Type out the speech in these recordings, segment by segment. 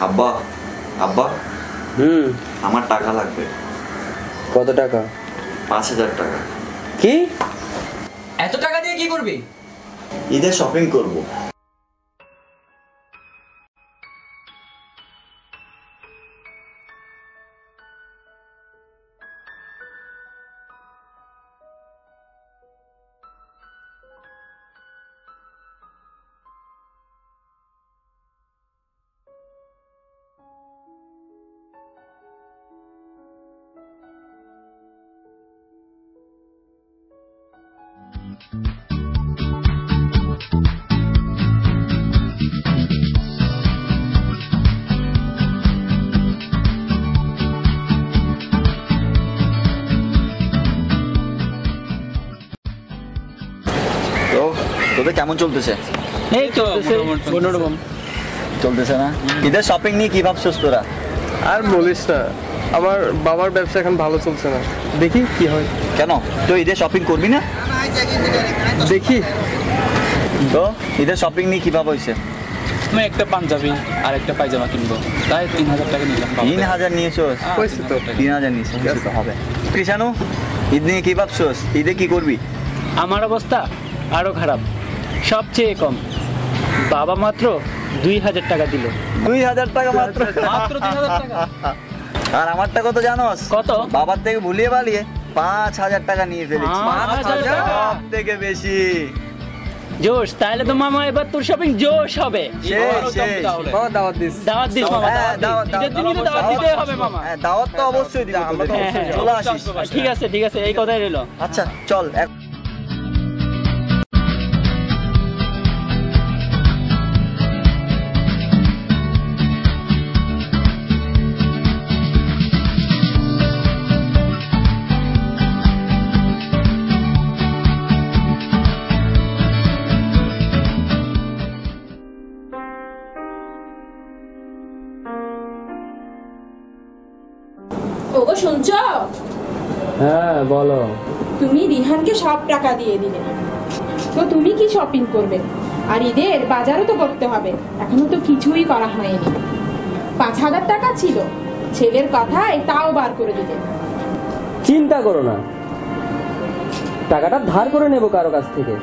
আব্বা আব্বা হুম। আমার টাকা লাগবে। কত টাকা? পাঁচ হাজার টাকা। কি? এত টাকা দিয়ে কি করবি? ঈদে শপিং করব। তো তোদের কেমন চলতেছে? এই তো কোনোরকম চলতেছে। না? ঈদের শপিং নিয়ে কি ভাবছিস তোরা? আর বলিস না আমার বাবার ব্যবসা এখন ভালো চলছে না। দেখি কি হয়। কেন? তুই ঈদের শপিং করবি না? দেখি। তো ঈদের শপিং নিয়ে কি ভাব হয়েছে? আমি একটা পাঞ্জাবি আর একটা পায়জামা কিনবো। তাই তিন হাজার টাকা নিলাম তিন হাজার নিয়েছোস হয়েছে তো। তিন হাজার নিয়েছিস কিছু তো হবে। কৃষাণু ঈদ নিয়ে কি ভাবছোস? ঈদে কি করবি? আমার অবস্থা আরও খারাপ সবচেয়ে কম। বাবা মাত্র দুই হাজার টাকা দিল। দুই হাজার টাকা মাত্র? মাত্র দুই হাজার টাকা। আর আমারটা কত জানোস? কত? বাবার থেকে ভুলিয়ে বালিয়ে পাঁচ হাজার টাকা নিয়ে ফেলেছি। পাঁচ হাজার সব থেকে বেশি। জোশ তাহলে তো মামা এবার তোর শপিং জোশ হবে। দাওয়াত দিস দাওয়াত দিস মামা হ্যাঁ, দাওয়াত দাওয়াত, দিতে হবে মামা। হ্যাঁ দাওয়াত তো অবশ্যই দিব। অবশ্যই হ্যাঁ, যাব। চলে আসিস ঠিক আছে ঠিক আছে এই কথাই রইল। আচ্ছা চল বলো। তুমি রিহানকে সব টাকা দিয়ে দিলে। তো তুমি কি শপিং করবে? আর ঈদের বাজারও তো করতে হবে। এখনও তো কিছুই করা হয়নি। পাঁচ হাজার টাকা ছিল। ছেলের কথায় তাও বার করে দিলে। চিন্তা করো না। টাকাটা ধার করে নেব কারও কাছ থেকে।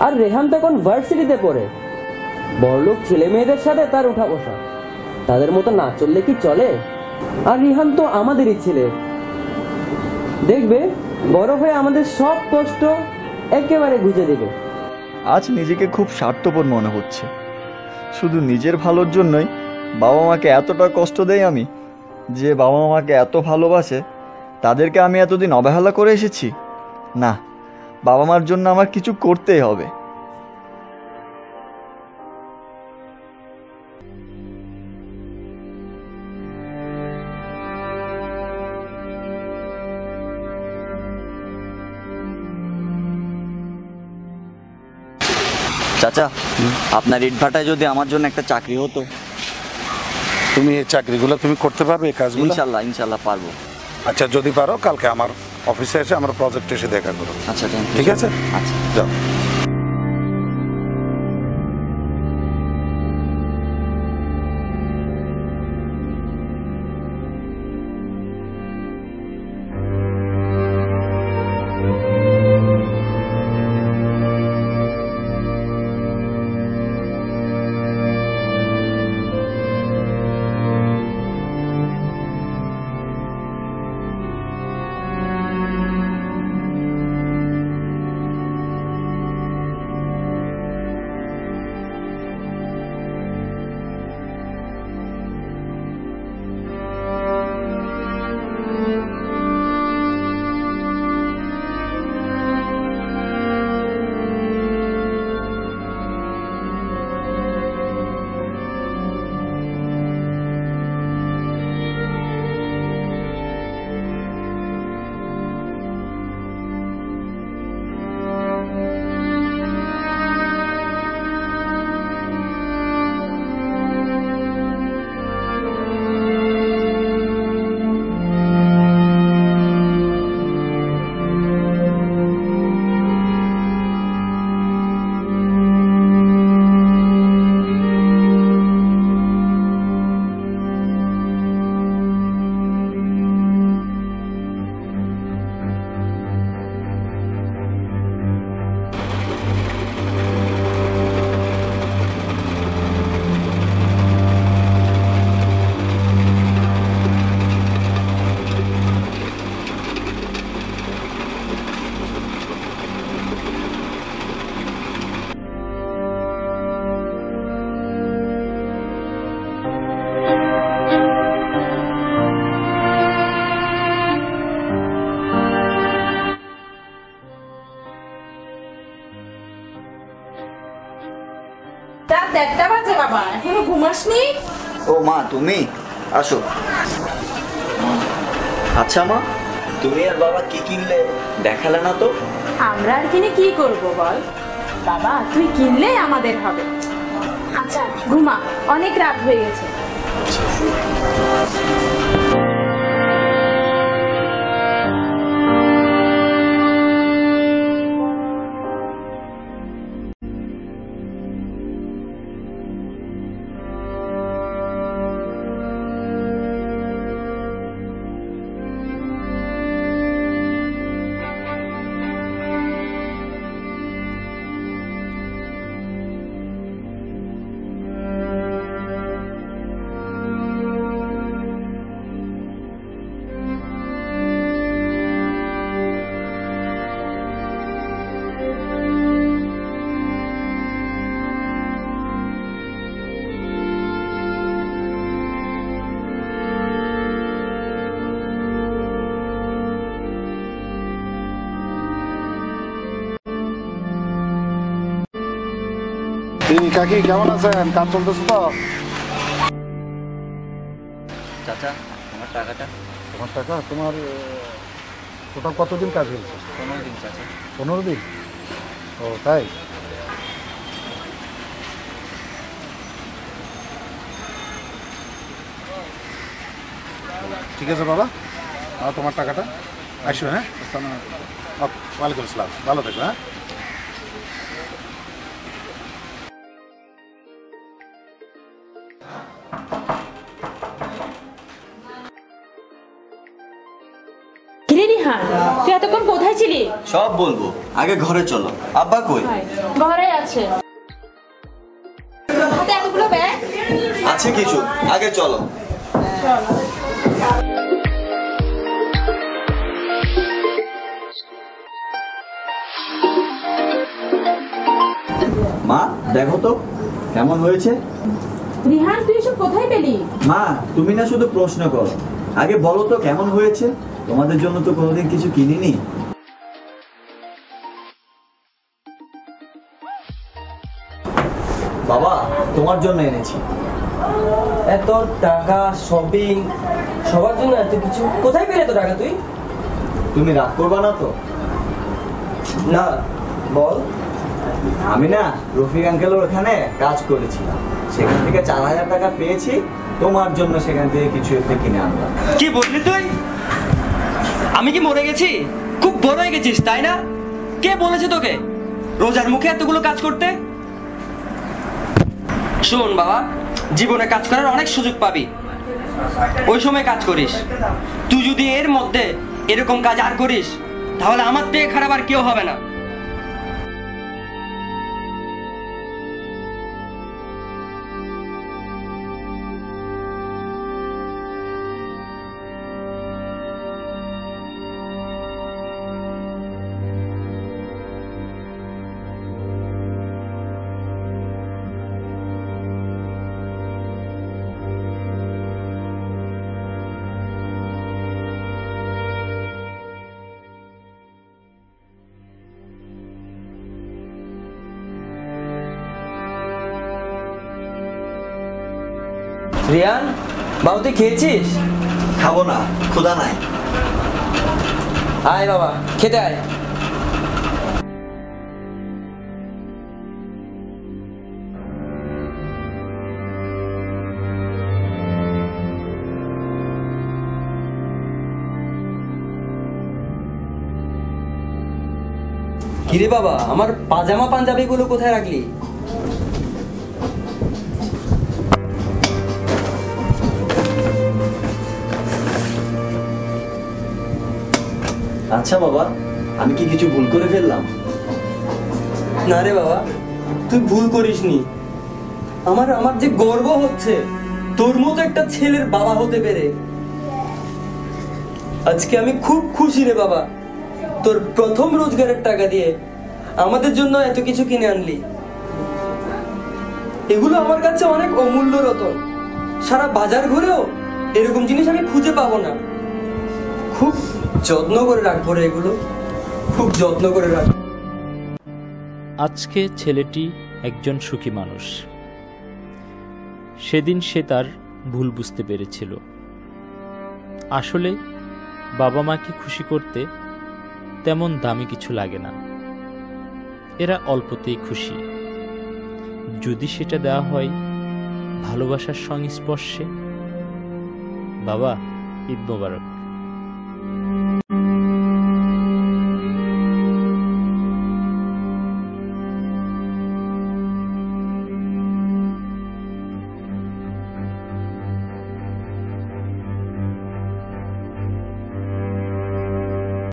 আর রেহান তো এখন ভার্সিটিতে পড়ে। বড়লোক ছেলে মেয়েদের সাথে তার উঠা বসা। তাদের মতো না চললে কি চলে? আর রিহান তো আমাদেরই ছেলে। দেখবে, বড় হয়ে আমাদের সব কষ্ট একেবারে বুঝে দেবে। আজ নিজেকে খুব স্বার্থপর মনে হচ্ছে। শুধু নিজের ভালোর জন্যই বাবা মাকে এতটা কষ্ট দেই আমি, যে বাবা মাকে এত ভালোবাসে, তাদেরকে আমি এতদিন অবহেলা করে এসেছি? না বাবা মার জন্য আমার কিছু করতেই হবে। চাচা আপনার ইটভাটায় যদি আমার জন্য একটা চাকরি হতো। তুমি এই চাকরিগুলো তুমি করতে পারবে এই কাজগুলো? ইনশাল্লাহ ইনশাল্লাহ পারব। আচ্ছা যদি পারো কালকে আমার অফিসে এসে আমার প্রজেক্ট এসে দেখা করো আচ্ছা ঠিক আছে? আচ্ছা। যাও। ঘুমাসনি ও মা তুমি? আসো। আচ্ছা মা তুমি আর বাবা কি কিনলে? দেখালে না তো? আমরা আর কিনে কি করব বল? বাবা তুই কিনলে আমাদের হবে। আচ্ছা ঘুমা অনেক রাত হয়ে গেছে। তিনি কাকি কেমন আছেন? কাজ চলতেছে তো? চাচা আমার টাকাটা? তোমার টাকা? তোমার টোটাল কতদিন কাজ হয়েছে? পনেরো দিন চাচা। পনেরো দিন? ও তাই? ঠিক আছে বাবা। আর তোমার টাকাটা? আসো হ্যাঁ? ওয়ালাইকুম আসসালাম। ভালো থাকবে হ্যাঁ? সব বলব। আগে ঘরে চলো। আব্বা কই? ঘরে আছে। হাতে এতগুলো ব্যাগ? আছে কিছু। আগে চলো। মা দেখো তো কেমন হয়েছে? রিহান তুই এসব কোথায় পেলি? মা তুমি না শুধু প্রশ্ন করো। আগে বলো তো কেমন হয়েছে? তোমাদের জন্য তো কোনোদিন কিছু কিনিনি। বাবা তোমার জন্য এনেছি। এত টাকা শপিং সবার জন্য এত কিছু। কোথায় পেলে এত টাকা তুই? তুমি রাগ করবা না তো? না বল। আমি না রফিক আঙ্কেলের ওখানে কাজ করেছিলাম। সেখান থেকে চার হাজার টাকা পেয়েছি তোমার জন্য সেখান থেকে কিছু একটা কিনে আনলাম। কি বললি তুই? আমি কি মরে গেছি? খুব বড় হয়ে গেছিস তাই না? কে বলেছে তোকে? রোজার মুখে এতগুলো কাজ করতে? শোন বাবা, জীবনে কাজ করার অনেক সুযোগ পাবি। ওই সময় কাজ করিস। তুই যদি এর মধ্যে এরকম কাজ আর করিস, তাহলে আমার থেকে খারাপ আর কেউ হবে না। রিয়ান বাবু তুই খেয়েছিস? খাব না ক্ষুধা নাই। আয় বাবা খেতে আয়। কিরে বাবা আমার পাজামা পাঞ্জাবি গুলো কোথায় রাখলি? আচ্ছা বাবা, আমি কি কিছু ভুল করে ফেললাম? না রে বাবা, তুই ভুল করিসনি। আমার আমার যে গর্ব হচ্ছে, তোর মতো একটা ছেলের বাবা হতে পেরে। আজকে আমি খুব খুশি রে বাবা, তোর প্রথম রোজগারের টাকা দিয়ে আমাদের জন্য এত কিছু কিনে আনলি। এগুলো আমার কাছে অনেক অমূল্য রতন। সারা বাজার ঘুরেও এরকম জিনিস আমি খুঁজে পাবো না। খুব যত্ন করে রাখব রে এগুলো। খুব যত্ন করে রাখব। আজকে ছেলেটি একজন সুখী মানুষ। সেদিন সে তার ভুল বুঝতে পেরেছিল। আসলে বাবা মাকে খুশি করতে তেমন দামি কিছু লাগে না। এরা অল্পতেই খুশি। যদি সেটা দেওয়া হয় ভালোবাসার সংস্পর্শে। বাবা ঈদ মোবারক।